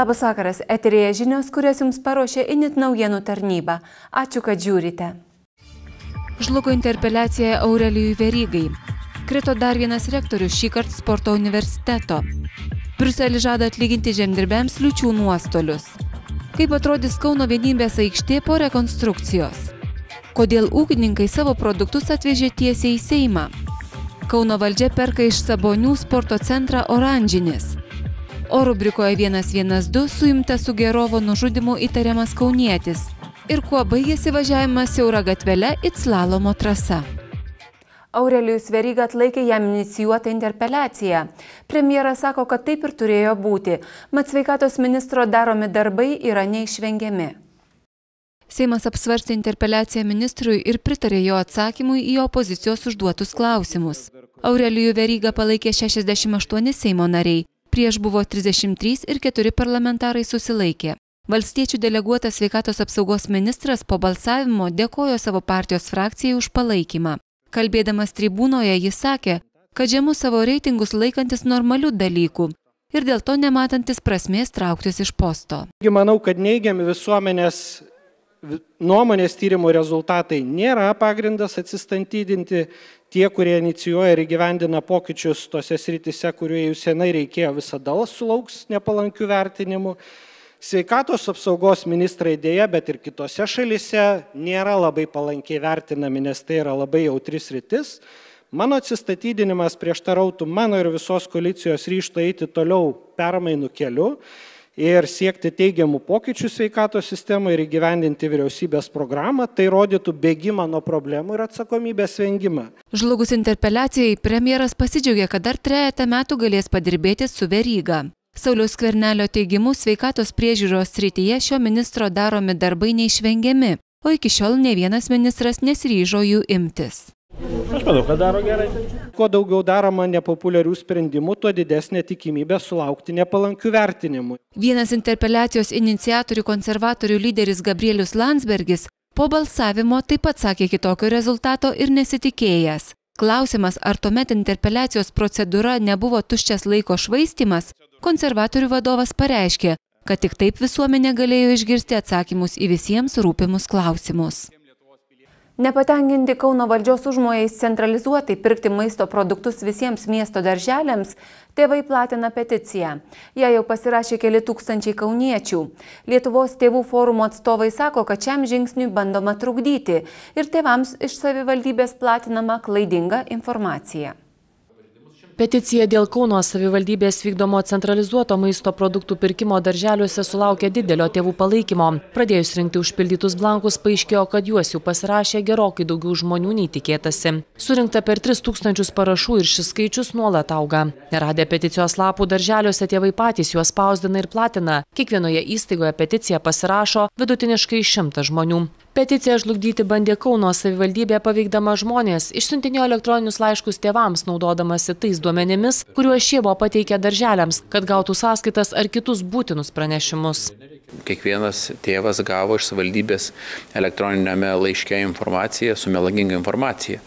Labas vakaras, eterėje žinios, kurias jums paruošė Init naujienų tarnyba. Ačiū, kad žiūrite. Žlugo interpeliacija Aurelijui Verygai. Krito dar vienas rektorius, šį kartą sporto universiteto. Briuselis žada atlyginti žemdirbėms liučių nuostolius. Kaip atrodys Kauno vienybės aikštė po rekonstrukcijos? Kodėl ūkininkai savo produktus atvežė tiesiai į Seimą? Kauno valdžia perka iš Sabonių sporto centrą Oranžinis. O rubrikoje 112 suimtas su gerovo nužudimu įtariamas kaunietis. Ir kuo baigėsi važiavimas siaura gatvele Itslalomo trasa. Aurelijus Veryga atlaikė jam inicijuotą interpeliaciją. Premjeras sako, kad taip ir turėjo būti, mat sveikatos ministro daromi darbai yra neišvengiami. Seimas apsvarstė interpeliaciją ministrui ir pritarė jo atsakymui į opozicijos užduotus klausimus. Aurelijų Verygą palaikė 68 Seimo nariai, prieš buvo 33 ir 4 parlamentarai susilaikė. Valstiečių deleguotas sveikatos apsaugos ministras po balsavimo dėkojo savo partijos frakcijai už palaikymą. Kalbėdamas tribūnoje jis sakė, kad žemus savo reitingus laikantis normalių dalykų ir dėl to nematantis prasmės trauktis iš posto. Manau, kad neigiami visuomenės nuomonės tyrimų rezultatai nėra pagrindas atsistantydinti tie, kurie inicijuoja ir įgyvendina pokyčius tose sritise, kuriuo jų senai reikėjo, visada sulauks nepalankių vertinimų. Sveikatos apsaugos ministrai dėja, bet ir kitose šalise nėra labai palankiai vertinami, nes tai yra labai jautris rytis. Mano atsistatydinimas prieštarautų mano ir visos koalicijos ryšto eiti toliau permainų keliu ir siekti teigiamų pokyčių sveikatos sistemoje ir įgyvendinti vyriausybės programą, tai rodytų bėgimą nuo problemų ir atsakomybės vengimą. Žlugus interpeliacijai, premjeras pasidžiaugė, kad dar trejata metų galės padirbėti su veryga. Sauliaus Kvernelio teigimu, sveikatos priežiūros srityje šio ministro daromi darbai neišvengiami, o iki šiol ne vienas ministras nesiryžo jų imtis. Aš manau, kad daro gerai. Kuo daugiau daroma nepopuliarių sprendimų, tuo didesnė tikimybė sulaukti nepalankių vertinimų. Vienas interpeliacijos iniciatorių konservatorių lyderis Gabrielius Landsbergis po balsavimo taip pat sakė kitokio rezultato ir nesitikėjęs. Klausimas, ar tuomet interpeliacijos procedūra nebuvo tuščias laiko švaistimas, konservatorių vadovas pareiškė, kad tik taip visuomenė galėjo išgirsti atsakymus į visiems rūpimus klausimus. Nepatenkinti Kauno valdžios užmojais centralizuotai pirkti maisto produktus visiems miesto darželiams, tėvai platina peticiją. Ją jau pasirašė keli tūkstančiai kauniečių. Lietuvos tėvų forumo atstovai sako, kad šiam žingsniui bandoma trukdyti ir tėvams iš savivaldybės platinama klaidinga informacija. Peticija dėl Kauno savivaldybės vykdomo centralizuoto maisto produktų pirkimo darželiuose sulaukė didelio tėvų palaikymo. Pradėjus rinkti užpildytus blankus, paaiškėjo, kad juos jau pasirašė gerokai daugiau žmonių nei tikėtasi. Surinkta per 3000 parašų ir šis skaičius nuolat auga. Neradę peticijos lapų darželiuose tėvai patys juos spausdina ir platina. Kiekvienoje įstaigoje peticiją pasirašo vidutiniškai 100 žmonių. Peticiją žlugdyti bandė Kauno savivaldybė paveikdama žmonės, išsiuntinėjo elektroninius laiškus tėvams, naudodamasi tais duomenimis, kuriuos šie buvo pateikę darželiams, kad gautų sąskaitas ar kitus būtinus pranešimus. Kiekvienas tėvas gavo iš savivaldybės elektroninėme laiške informaciją su melaginga informacija.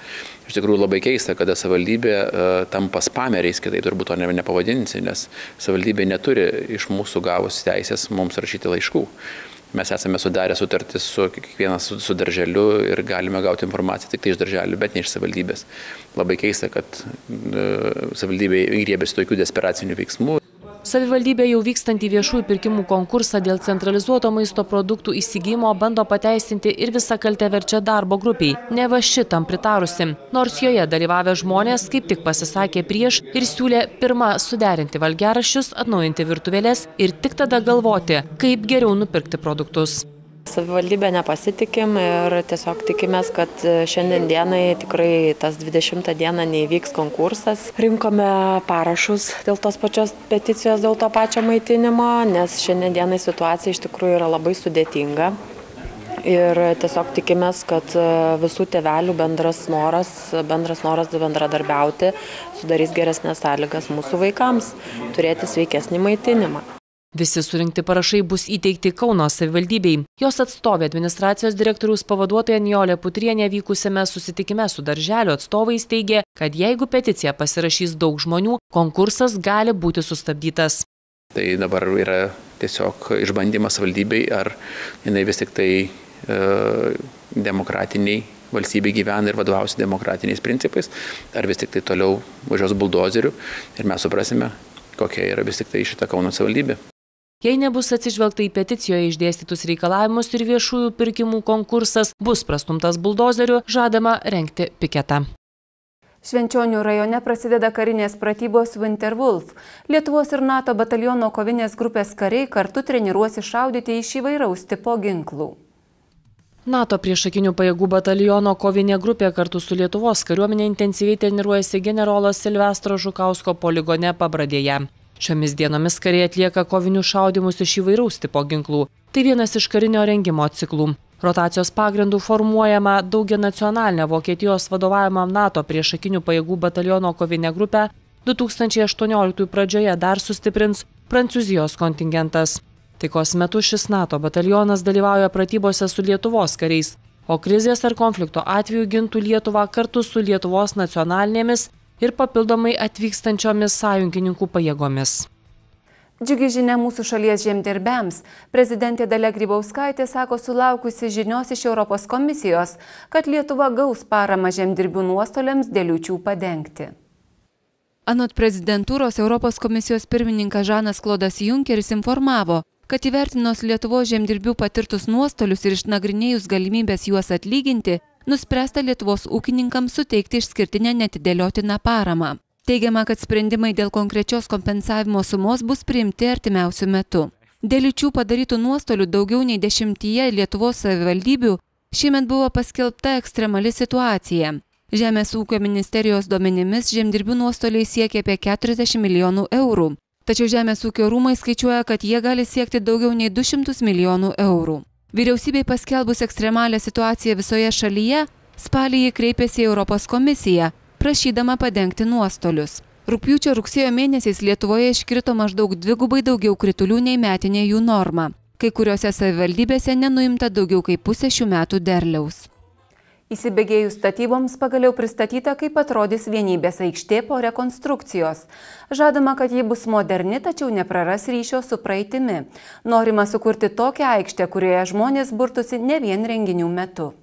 Iš tikrųjų labai keista, kada savivaldybė uh, tampa spameriais, kitaip turbūt to nepavadinsi, nes savivaldybė neturi iš mūsų gavus teisės mums rašyti laiškų. Mes esame sudarę sutartis su kiekvienas su, su darželiu ir galime gauti informaciją tik tai iš darželių, bet ne iš savivaldybės. Labai keista, kad uh, savivaldybė griebėsi tokių desperacinių veiksmų. Savivaldybė jau vykstantį viešųjų pirkimų konkursą dėl centralizuoto maisto produktų įsigymo bando pateisinti ir visą kaltę verčia darbo grupiai, ne va šitam pritarusi. Nors joje dalyvavę žmonės kaip tik pasisakė prieš ir siūlė pirmą suderinti valgerašius, atnaujinti virtuvėlės ir tik tada galvoti, kaip geriau nupirkti produktus. Savivaldybė nepasitikim ir tiesiog tikimės, kad šiandien dienai tikrai tas 20 dieną neįvyks konkursas. Rinkome parašus dėl tos pačios peticijos, dėl to pačio maitinimo, nes šiandien dienai situacija iš tikrųjų yra labai sudėtinga. Ir tiesiog tikimės, kad visų tėvelių bendras noras, bendras noras bendradarbiauti sudarys geresnės sąlygas mūsų vaikams turėti sveikesnį maitinimą. Visi surinkti parašai bus įteikti Kauno savivaldybei. Jos atstovė administracijos direktoriaus pavaduotoja Niolė Putrienė vykusiame susitikime su darželio atstovais teigė, kad jeigu peticiją pasirašys daug žmonių, konkursas gali būti sustabdytas. Tai dabar yra tiesiog išbandymas valdybei, ar jinai vis tik tai e, demokratiniai valstybė gyvena ir vadovausi demokratiniais principais, ar vis tik tai toliau važiuos buldozeriu ir mes suprasime, kokia yra vis tik tai šita Kauno savivaldybė. Jei nebus atsižvelgta į peticijoje išdėstytus reikalavimus ir viešųjų pirkimų konkursas bus prastumtas buldozeriu, žadama renkti piketą. Švenčionių rajone prasideda karinės pratybos Winterwolf. Lietuvos ir NATO bataliono kovinės grupės kariai kartu treniruosi šaudyti iš įvairaus tipo ginklų. NATO priešakinių pajėgų bataliono kovinė grupė kartu su Lietuvos kariuomenė intensyviai treniruojasi generolas Silvestro Žukausko poligone Pabradėje. Šiomis dienomis kariai atlieka kovinius šaudimus iš įvairaus tipo ginklų. Tai vienas iš karinio rengimo ciklų. Rotacijos pagrindų formuojama daugia nacionalinė Vokietijos vadovavimą NATO priešakinių pajėgų bataliono kovinė grupė 2018 pradžioje dar sustiprins Prancūzijos kontingentas. Taikos metu šis NATO batalionas dalyvauja pratybose su Lietuvos kariais, o krizės ar konflikto atveju gintų Lietuvą kartu su Lietuvos nacionalinėmis ir papildomai atvykstančiomis sąjungininkų pajėgomis. Džiugi žinia mūsų šalies žemdirbiams. Prezidentė Dalia Grybauskaitė sako sulaukusi žinios iš Europos komisijos, kad Lietuva gaus paramą žemdirbių nuostoliams dėl liučių padengti. Anot prezidentūros Europos komisijos pirmininkas Žanas Klodas Junkeris informavo, kad įvertinos Lietuvos žemdirbių patirtus nuostolius ir išnagrinėjus galimybės juos atlyginti, nuspręsta Lietuvos ūkininkams suteikti išskirtinę netidėliotiną paramą. Teigiama, kad sprendimai dėl konkrečios kompensavimo sumos bus priimti artimiausių metų. Dėl lyčių padarytų nuostolių daugiau nei dešimtyje Lietuvos savivaldybių šiemet buvo paskelbta ekstremali situacija. Žemės ūkio ministerijos duomenimis žemdirbių nuostoliai siekia apie 40 milijonų eurų. Tačiau Žemės ūkio rūmai skaičiuoja, kad jie gali siekti daugiau nei 200 milijonų eurų. Vyriausybei paskelbus ekstremalią situaciją visoje šalyje, spalį jį kreipėsi į Europos komisiją, prašydama padengti nuostolius. Rūpiučio rugsėjo mėnesiais Lietuvoje iškrito maždaug dvigubai daugiau kritulių nei metinė jų norma. Kai kuriuose savivaldybėse nenuimta daugiau kaip pusė šių metų derliaus. Įsibėgėjus statyboms pagaliau pristatyta, kaip atrodys vienybės aikštė po rekonstrukcijos. Žadama, kad ji bus moderni, tačiau nepraras ryšio su praeitimi. Norima sukurti tokią aikštę, kurioje žmonės burtusi ne vien renginių metu.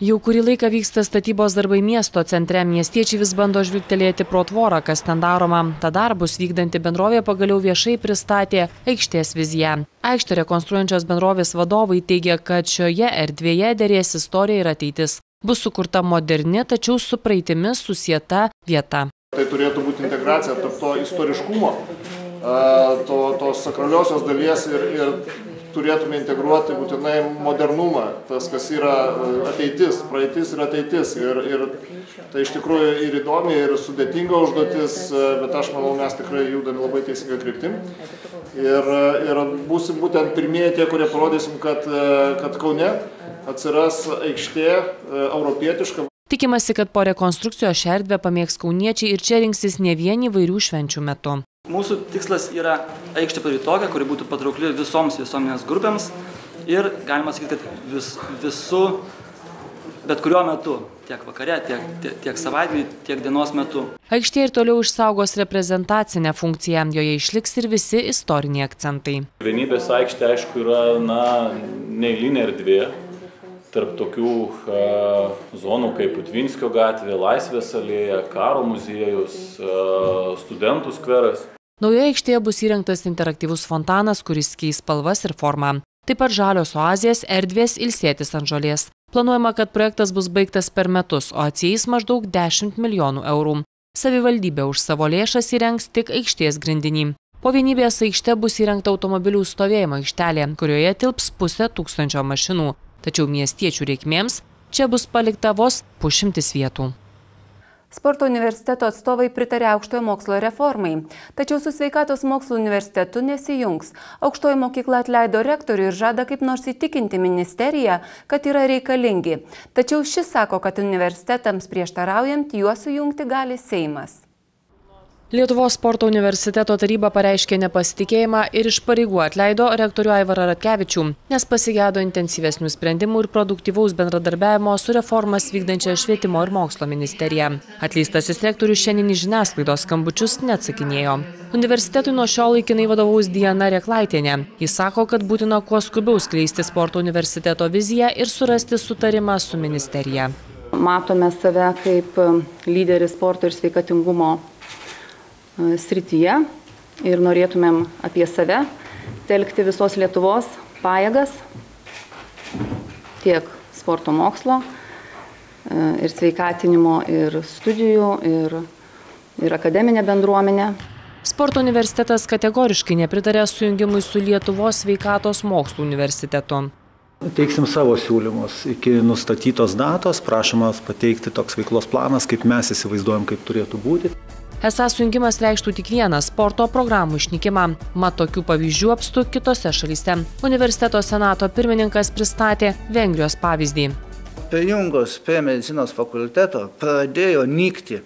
Jau kurį laiką vyksta statybos darbai miesto centre, miestiečiai vis bando žvilgtelėti pro tvorą, kas ten daroma. Ta darbus vykdanti bendrovė pagaliau viešai pristatė aikštės viziją. Aikštę rekonstruojančios bendrovės vadovai teigia, kad šioje erdvėje dėrės istorija ir ateitis. Bus sukurta moderni, tačiau su praeitimi susieta vieta. Tai turėtų būti integracija tarp to istoriškumo, to, tos sakraliosios dalies ir, ir turėtume integruoti būtinai modernumą, tas, kas yra e, ateitis, praeitis ir ateitis. Ir, ir tai iš tikrųjų ir įdomi, ir sudėtinga užduotis, e, bet aš manau, mes tikrai judame labai teisinga kryptim. Ir, e, ir būsim būtent pirmieji tie, kurie parodysim, kad, kad Kaune atsiras aikštė europietiška. Tikimasi, kad po rekonstrukcijos šią erdvę pamėgs kauniečiai ir čia rinksis ne vien įvairių švenčių metu. Mūsų tikslas yra aikštę padaryti tokią, kuri būtų patraukli visoms visuomenės grupėms ir galima sakyti, kad vis, visų, bet kuriuo metu, tiek vakare, tiek, tiek, tiek savaitgalį, tiek dienos metu. Aikštė ir toliau išsaugos reprezentacinę funkciją, joje išliks ir visi istoriniai akcentai. Vienybės aikštė, aišku, yra na, neįlinė erdvė, tarp tokių e, zonų kaip Putvinskio gatvė, Laisvės alėja, Karo muziejus, e, studentų skveras. Naujoje aikštėje bus įrengtas interaktyvus fontanas, kuris keis spalvas ir formą. Taip pat žalios oazijas erdvės ilsėtis ant žolės. Planuojama, kad projektas bus baigtas per metus, o atsijais maždaug 10 milijonų eurų. Savivaldybė už savo lėšas įrengs tik aikštės grindinį. Po vienybės aikšte bus įrengta automobilių stovėjimo aikštelė, kurioje tilps pusę tūkstančio mašinų tačiau miestiečių reikmėms čia bus palikta vos pušimtis vietų. Sporto universiteto atstovai pritarė aukštojo mokslo reformai, tačiau su sveikatos mokslo universitetu nesijungs. Aukštoji mokykla atleido rektorių ir žada kaip nors įtikinti ministeriją, kad yra reikalingi. Tačiau šis sako, kad universitetams prieštaraujant juos sujungti gali Seimas. Lietuvos sporto universiteto taryba pareiškė nepasitikėjimą ir iš pareigų atleido rektorių Aivarą Ratkevičių, nes pasigėdo intensyvesnių sprendimų ir produktyvaus bendradarbiavimo su reformas vykdančia švietimo ir mokslo ministerija. Atleistasis rektorius šiandien į žiniasklaidos skambučius neatsakinėjo. Universitetui nuo šio laikinai vadovaus Diana Reklaitienė. Jis sako, kad būtina kuo skubiau skleisti sporto universiteto viziją ir surasti sutarimą su ministerija. Matome save kaip lyderį sporto ir sveikatingumo srityje ir norėtumėm apie save telkti visos Lietuvos pajėgas tiek sporto mokslo ir sveikatinimo, ir studijų, ir, ir akademinė bendruomenė. Sporto universitetas kategoriškai nepritarė sujungimui su Lietuvos sveikatos mokslų universitetu. Teiksim savo siūlymus. Iki nustatytos datos prašomas pateikti toks veiklos planas, kaip mes įsivaizduojam, kaip turėtų būti. Esą sujungimas reikštų tik vieną sporto programų išnykimą. Mat tokių pavyzdžių apstu kitose šalyse. Universiteto senato pirmininkas pristatė Vengrijos pavyzdį. Prijungus prie medicinos fakulteto pradėjo nykti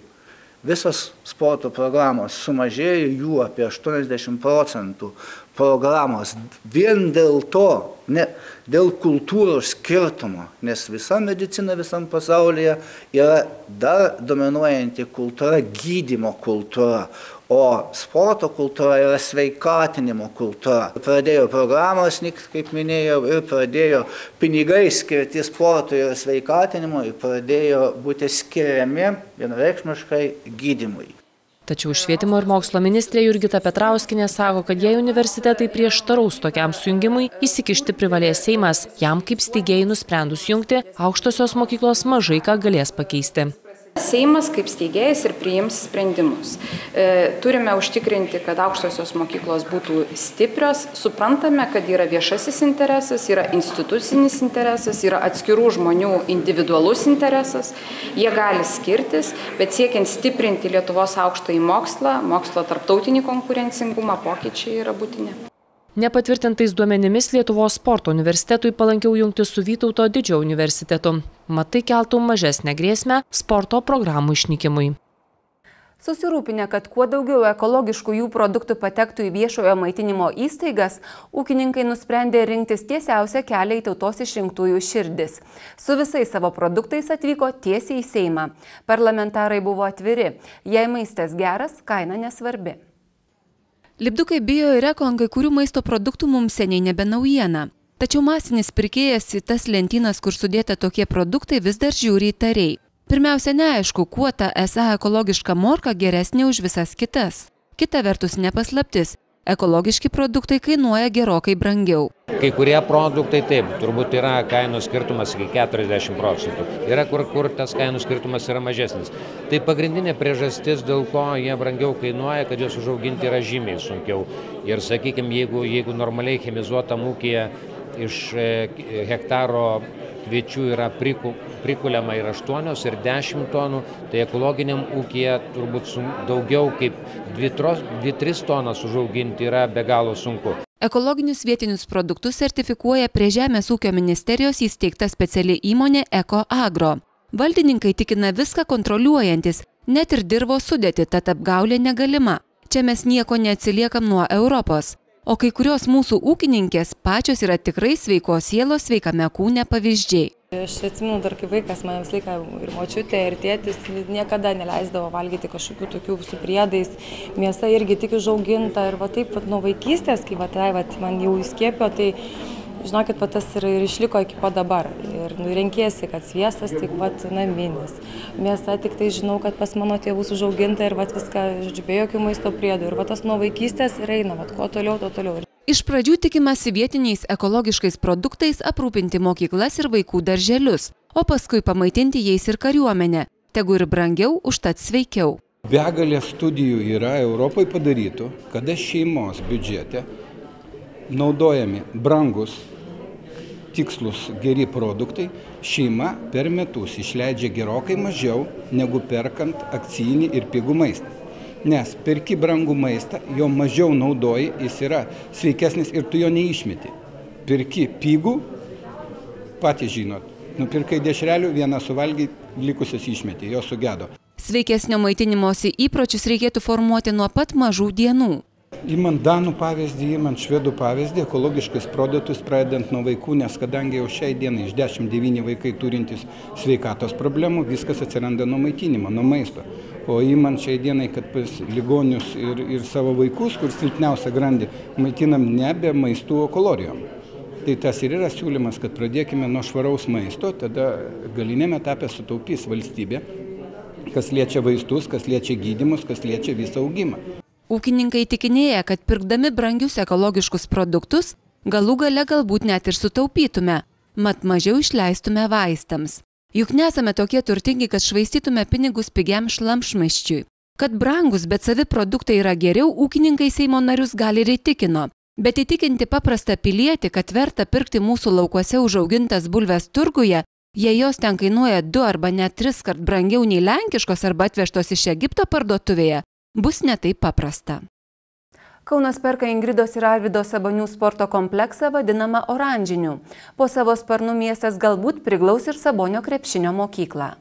visos sporto programos, sumažėjo jų apie 80 procentų programos vien dėl to, ne, dėl kultūros skirtumo, nes visa medicina visam pasaulyje yra dar dominuojanti kultūra, gydymo kultūra, o sporto kultūra yra sveikatinimo kultūra. Pradėjo programos, kaip minėjau, ir pradėjo pinigai skirti sportui ir sveikatinimui, ir pradėjo būti skiriami vienareikšmiškai gydymui. Tačiau švietimo ir mokslo ministrė Jurgita Petrauskinė sako, kad jei universitetai prieštaraus tokiam sujungimui, įsikišti privalės Seimas. Jam kaip steigėjai nusprendus jungti, aukštosios mokyklos mažai ką galės pakeisti. Seimas kaip steigėjas ir priims sprendimus. E, turime užtikrinti, kad aukštosios mokyklos būtų stiprios. Suprantame, kad yra viešasis interesas, yra institucinis interesas, yra atskirų žmonių individualus interesas. Jie gali skirtis, bet siekiant stiprinti Lietuvos aukštąjį mokslą, mokslo tarptautinį konkurencingumą, pokyčiai yra būtini. Nepatvirtintais duomenimis Lietuvos sporto universitetui palankiau jungti su Vytauto didžiojo universitetu. Matai keltų mažesnę grėsmę sporto programų išnykimui. Susirūpinę, kad kuo daugiau ekologiškų jų produktų patektų į viešojo maitinimo įstaigas, ūkininkai nusprendė rinktis tiesiausią kelią į tautos išrinktųjų širdis. Su visais savo produktais atvyko tiesiai į Seimą. Parlamentarai buvo atviri. Jei maistas geras, kaina nesvarbi. Lipdukai bio ir eko ant kai kurių maisto produktų mums seniai nebe naujiena. Tačiau masinis pirkėjas į tas lentynas, kur sudėta tokie produktai, vis dar žiūri įtariai. Pirmiausia, neaišku, kuo ta esą ekologiška morka geresnė už visas kitas. Kita vertus, nepaslaptis, ekologiški produktai kainuoja gerokai brangiau. Kai kurie produktai taip, turbūt yra kainų skirtumas iki 40 procentų. Yra kur, kur tas kainų skirtumas yra mažesnis. Tai pagrindinė priežastis, dėl ko jie brangiau kainuoja, kad juos užauginti yra žymiai sunkiau. Ir sakykime, jeigu, jeigu normaliai chemizuotam ūkija iš e, hektaro kviečių yra priku, prikuliama ir 8 ir 10 tonų, tai ekologiniam ūkija turbūt daugiau kaip 2-3 tonas užauginti yra be galo sunku. Ekologinius vietinius produktus sertifikuoja prie Žemės ūkio ministerijos įsteigta speciali įmonė Eko Agro. Valdininkai tikina viską kontroliuojantis, net ir dirbo sudėti, tad apgaulė negalima. Čia mes nieko neatsiliekam nuo Europos o kai kurios mūsų ūkininkės pačios yra tikrai sveikos sielos sveikame kūne pavyzdžiai. Aš atsimenu dar kaip vaikas, man visą laiką ir močiutė, ir tėtis niekada neleisdavo valgyti kažkokių tokių su priedais. Mėsa irgi tik užauginta ir va taip va, nuo vaikystės, kai va, tai, va, man jau įskiepio, tai žinokit, va, tas ir, ir išliko iki pat dabar. Ir nu, renkėsi, kad sviestas tik va, naminis. Mėsa tik tai žinau, kad pas mano tėvus užauginta ir va, viską, žodžiu, be jokių maisto priedų. Ir va, tas nuo vaikystės ir eina, va, kuo toliau, to toliau. Iš pradžių tikimasi vietiniais ekologiškais produktais aprūpinti mokyklas ir vaikų darželius, o paskui pamaitinti jais ir kariuomenę. Tegu ir brangiau, užtat sveikiau. Begalė studijų yra Europoje padarytų, kada šeimos biudžete naudojami brangus tikslus geri produktai, šeima per metus išleidžia gerokai mažiau negu perkant akcijinį ir pigų maistą. Nes perki brangų maistą, jo mažiau naudoji, jis yra sveikesnis ir tu jo neišmeti. Perki pigų, patys žinot, nupirkai dešrelių, vieną suvalgy, likusius išmeti, jos sugedo. Sveikesnio maitinimosi įpročius reikėtų formuoti nuo pat mažų dienų. Įmant Danų pavyzdį, įmant Švedų pavyzdį, ekologiškais produktus pradedant nuo vaikų, nes kadangi jau šiai dienai iš 10-9 vaikai turintys sveikatos problemų, viskas atsiranda nuo maitinimo, nuo maisto. O įmant šiai dienai, kad pas ligonius ir, ir savo vaikus, kur silpniausia grandį, maitinam nebe maistų, o kalorijom. Tai tas ir yra siūlymas, kad pradėkime nuo švaraus maisto, tada galinėme etapė sutaupys valstybė, kas liečia vaistus, kas liečia gydimus, kas liečia visą augimą. Ūkininkai tikinėja, kad pirkdami brangius ekologiškus produktus, galų gale galbūt net ir sutaupytume, mat mažiau išleistume vaistams. Juk nesame tokie turtingi, kad švaistytume pinigus pigiam šlamšmaiščiui. Kad brangus, bet savi produktai yra geriau, ūkininkai Seimo narius gali ir įtikino. Bet įtikinti paprastą pilietį, kad verta pirkti mūsų laukuose užaugintas bulves turguje, jei jos ten kainuoja du arba net tris kart brangiau nei lenkiškos arba atvežtos iš Egipto parduotuvėje, bus netaip paprasta. Kaunas perka Ingridos ir Arvido Sabonių sporto kompleksą vadinamą oranžiniu. Po savo sparnų miestas galbūt priglaus ir Sabonio krepšinio mokyklą.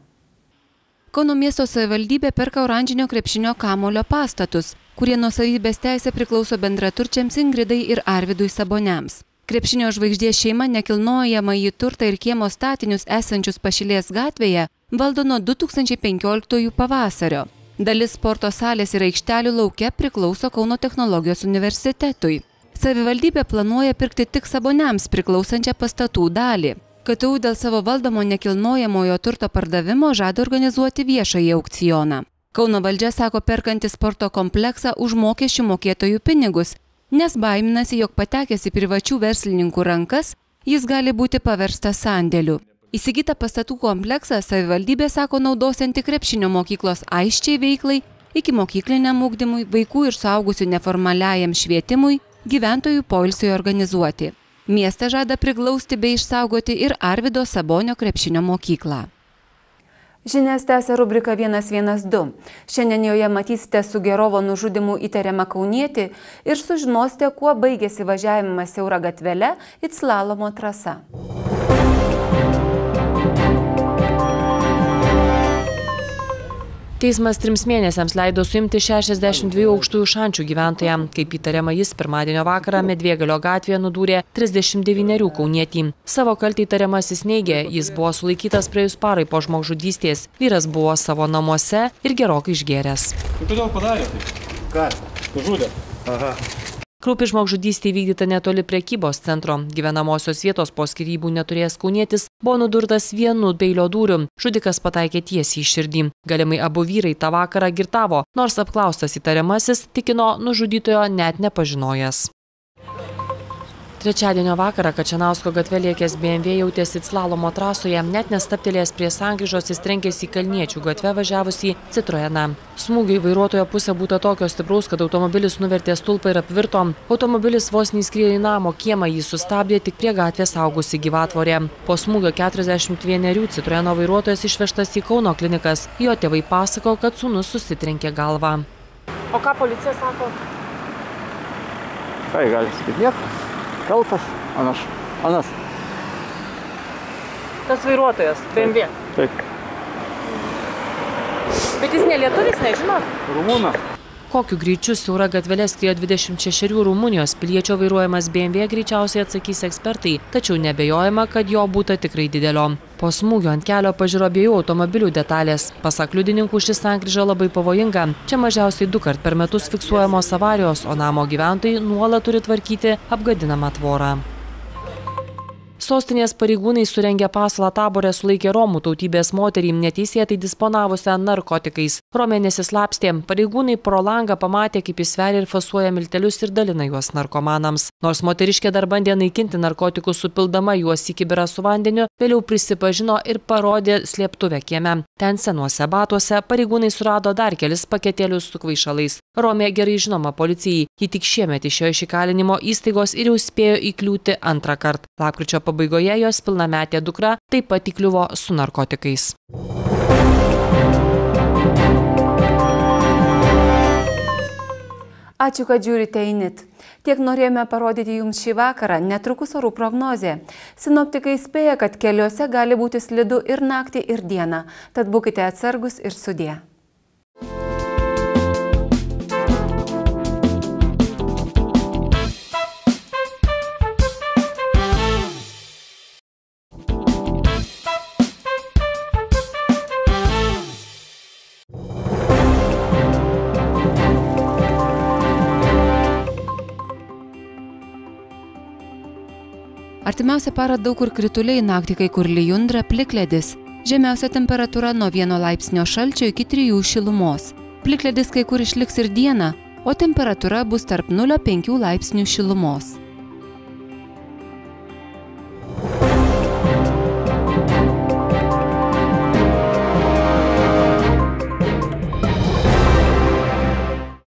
Kauno miesto savivaldybė perka oranžinio krepšinio kamulio pastatus, kurie nuo savybės teisė priklauso bendraturčiams Ingridai ir Arvidui Saboniams. Krepšinio žvaigždės šeima nekilnojama į turtą ir kiemo statinius esančius Pašilės gatvėje valdo nuo 2015 pavasario. Dalis sporto salės ir aikštelių laukia priklauso Kauno technologijos universitetui. Savivaldybė planuoja pirkti tik saboniams priklausančią pastatų dalį. KTU dėl savo valdomo nekilnojamojo turto pardavimo žada organizuoti viešąjį aukcioną. Kauno valdžia sako perkanti sporto kompleksą už mokesčių mokėtojų pinigus, nes baiminasi, jog patekęs į privačių verslininkų rankas, jis gali būti paverstas sandėliu. Įsigytą pastatų kompleksą savivaldybė sako naudosianti krepšinio mokyklos aiščiai veiklai, iki mokykliniam ūkdymui, vaikų ir suaugusių neformaliajam švietimui, gyventojų poilsiui organizuoti. Miestą žada priglausti bei išsaugoti ir Arvido Sabonio krepšinio mokyklą. Žinias tęsia rubrika 112. Šiandien joje matysite su gerovo nužudimu įtariamą kaunietį ir sužinosite, kuo baigėsi važiavimas siaura gatvele į slalomo trasą. Teismas trims mėnesiams leido suimti 62 aukštųjų šančių gyventoją. Kaip įtariama, jis pirmadienio vakarą Medvėgalio gatvėje nudūrė 39 kaunietį. Savo kaltį įtariamasis neigė, jis buvo sulaikytas praėjus parai po žmogžudystės. Vyras buvo savo namuose ir gerokai išgėręs. Kodėl padarė tai? Ką? Nužudė. Aha. Kraupi žmogžudystė įvykdyta netoli prekybos centro. Gyvenamosios vietos po skirybų neturėjęs kaunietis buvo nudurtas vienu peilio dūriu. Žudikas pataikė tiesiai į širdį. Galimai abu vyrai tą vakarą girtavo, nors apklaustas įtariamasis tikino nužudytojo net nepažinojęs. Trečiadienio vakarą Kačianausko gatve liekęs BMW jautėsi slalomo trasoje, net nestaptelėjęs prie sankryžos jis trenkėsi į Kalniečių gatve važiavusį Citroeną. Smūgiai vairuotojo pusė būtų tokio stipraus, kad automobilis nuvertė stulpą ir apvirto. Automobilis vos neįskriejo į namo kiemą, jį sustabdė tik prie gatvės augusi gyvatvorė. Po smūgio 41 Citroeno vairuotojas išvežtas į Kauno klinikas. Jo tėvai pasako, kad sūnus susitrenkė galvą. O ką policija sako? Ką gali sakyti? Nieko kaltas, anas. anas. Tas vairuotojas, BMW. Taip. Bet jis nelietuvis, nežinot? Rumūnas. Kokiu greičiu siaura gatvelė skriejo 26 Rumunijos piliečio vairuojamas BMW greičiausiai atsakys ekspertai, tačiau nebejojama, kad jo būta tikrai didelio. Po smūgio ant kelio pažiūro abiejų automobilių detalės. Pasak liudininkų, šis sankryža labai pavojinga. Čia mažiausiai du kart per metus fiksuojamos avarijos, o namo gyventojai nuolat turi tvarkyti apgadinamą tvorą. Sostinės pareigūnai surengė paslą taborę sulaikė Romų tautybės moterį neteisėtai disponavusią narkotikais. Romė nesislapstė, pareigūnai pro langą pamatė, kaip jis sveria ir fasuoja miltelius ir dalina juos narkomanams. Nors moteriškė dar bandė naikinti narkotikus supildama juos į kibirą su vandeniu, vėliau prisipažino ir parodė slėptuvę kieme. Ten senuose batuose pareigūnai surado dar kelis paketėlius su kvaišalais. Romė gerai žinoma policijai, ji tik šiemet išėjo iš įkalinimo įstaigos ir jau spėjo įkliūti antrą kartą. Lapkričio pabaigoje jos pilnametė dukra taip pat įkliuvo su narkotikais. Ačiū, kad žiūrite į NIT. Tiek norėjome parodyti jums šį vakarą, netrukus orų prognozė. Sinoptikai spėja, kad keliuose gali būti slidu ir naktį, ir dieną, tad būkite atsargus ir sudė. Artimiausią parą daug kur krituliai, naktį kai kur lijundra, plikledis. Žemiausia temperatūra nuo 1 laipsnio šalčio iki 3 šilumos. Plikledis kai kur išliks ir dieną, o temperatūra bus tarp 0-5 laipsnių šilumos.